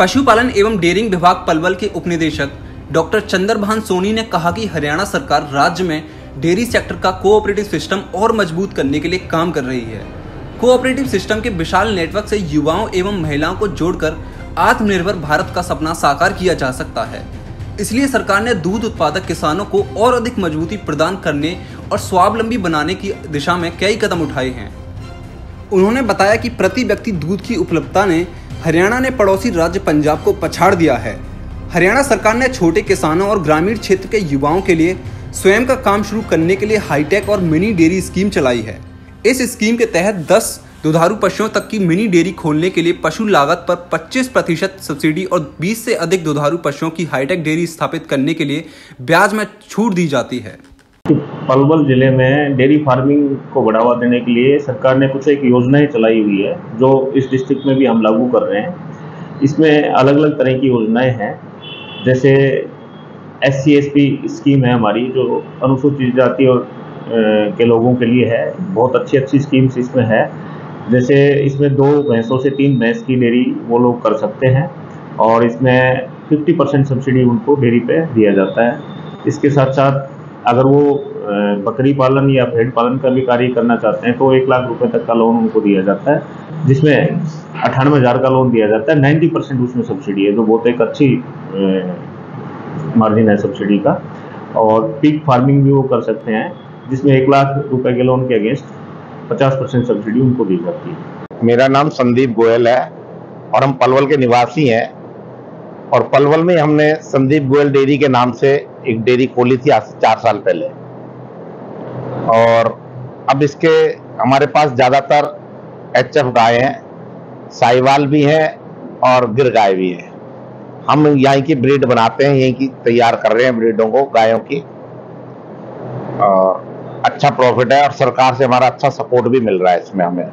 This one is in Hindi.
पशुपालन एवं डेयरिंग विभाग पलवल के उपनिदेशक डॉक्टर चंद्रभान सोनी ने कहा कि हरियाणा सरकार राज्य में डेयरी सेक्टर का कोऑपरेटिव सिस्टम और मज़बूत करने के लिए काम कर रही है। कोऑपरेटिव सिस्टम के विशाल नेटवर्क से युवाओं एवं महिलाओं को जोड़कर आत्मनिर्भर भारत का सपना साकार किया जा सकता है। इसलिए सरकार ने दूध उत्पादक किसानों को और अधिक मजबूती प्रदान करने और स्वावलंबी बनाने की दिशा में कई कदम उठाए हैं। उन्होंने बताया कि प्रति व्यक्ति दूध की उपलब्धता ने हरियाणा ने पड़ोसी राज्य पंजाब को पछाड़ दिया है। हरियाणा सरकार ने छोटे किसानों और ग्रामीण क्षेत्र के युवाओं के लिए स्वयं का काम शुरू करने के लिए हाईटेक और मिनी डेयरी स्कीम चलाई है। इस स्कीम के तहत 10 दुधारू पशुओं तक की मिनी डेयरी खोलने के लिए पशु लागत पर 25 प्रतिशत सब्सिडी और 20 से अधिक दुधारू पशुओं की हाईटेक डेयरी स्थापित करने के लिए ब्याज में छूट दी जाती है। पलवल ज़िले में डेयरी फ़ार्मिंग को बढ़ावा देने के लिए सरकार ने कुछ एक योजनाएँ चलाई हुई है, जो इस डिस्ट्रिक्ट में भी हम लागू कर रहे हैं। इसमें अलग अलग तरह की योजनाएँ हैं, जैसे एस सी स्कीम है हमारी, जो अनुसूचित जाति और के लोगों के लिए है। बहुत अच्छी अच्छी स्कीम्स इसमें है। जैसे इसमें दो भैंसों से तीन भैंस की डेयरी वो लोग कर सकते हैं, और इसमें 50 परसेंट सब्सिडी उनको डेयरी पे दिया जाता है। इसके साथ साथ अगर वो बकरी पालन या भेड़ पालन का भी कार्य करना चाहते हैं तो एक लाख रुपए तक का लोन उनको दिया जाता है, जिसमें अठानवे हज़ार का लोन दिया जाता है। नाइन्टी परसेंट उसमें सब्सिडी है, जो बहुत एक अच्छी मार्जिन है सब्सिडी का। और पिक फ़ार्मिंग भी वो कर सकते हैं, जिसमें एक लाख रुपए के लोन के अगेंस्ट पचास परसेंट सब्सिडी उनको दी जाती है। मेरा नाम संदीप गोयल है, और हम पलवल के निवासी हैं। और पलवल में हमने संदीप गोयल डेयरी के नाम से एक डेयरी खोली थी आज से चार साल पहले। और अब इसके हमारे पास ज़्यादातर एच एफ़ गाय हैं, साहिवाल भी हैं और गिर गाय भी है। हम यहीं की ब्रीड बनाते हैं, यहीं की तैयार कर रहे हैं ब्रीडों को, गायों की। और अच्छा प्रॉफिट है और सरकार से हमारा अच्छा सपोर्ट भी मिल रहा है इसमें हमें।